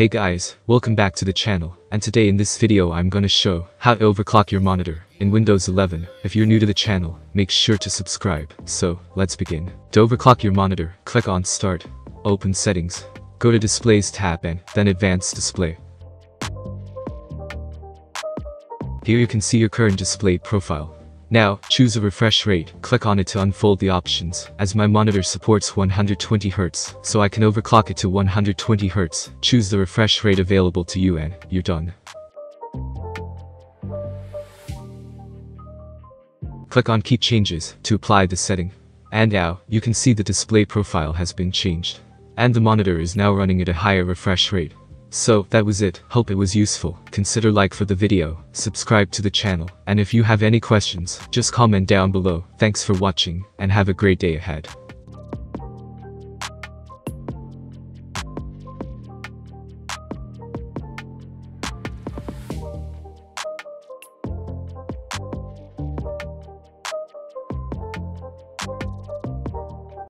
Hey guys, welcome back to the channel, and today in this video I'm gonna show how to overclock your monitor in Windows 11. If you're new to the channel, make sure to subscribe. So, let's begin. To overclock your monitor, click on Start, open Settings, go to Displays tab and then Advanced Display. Here you can see your current display profile. Now, choose a refresh rate, click on it to unfold the options. As my monitor supports 120Hz, so I can overclock it to 120Hz. Choose the refresh rate available to you and you're done. Click on Keep Changes to apply the setting. And now, you can see the display profile has been changed. And the monitor is now running at a higher refresh rate. So, that was it, hope it was useful, consider like for the video, subscribe to the channel, and if you have any questions, just comment down below, thanks for watching, and have a great day ahead.